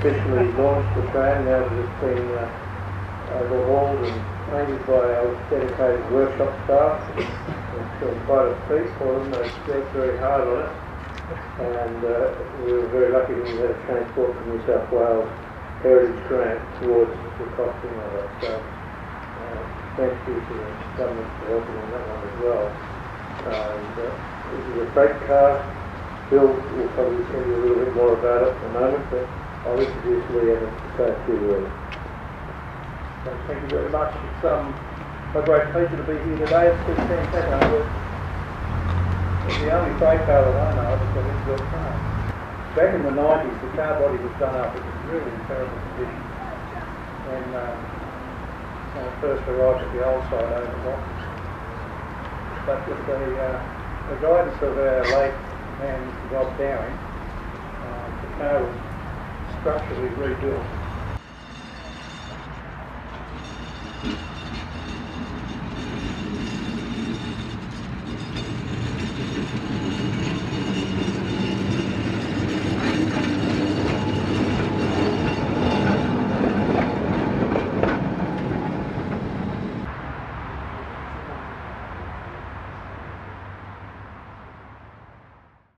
officially launched the train now that it's been uh, overhauled and painted by our dedicated workshop staff. It's uh, quite a feat for them. They've worked very hard on it. And uh, we were very lucky had a Transport from New South Wales Heritage Grant towards the costing of it. So uh, thank you to the government for helping on that one as well. And uh, this is a freight car. Bill will probably tell you a little bit more about it in a moment, but I'll introduce Lee Evans to say few words. So thank you very much. It's um, a great pleasure to be here today. It's been fantastic. It's the only car that I know that's got inbuilt car. Back in the 90s, the car body was done up. It was really in terrible condition. When, um, when it first arrived at the old site over the boxes. But with the, uh, the guidance of our late man, Rob Dowling, uh, the car was structurally rebuilt.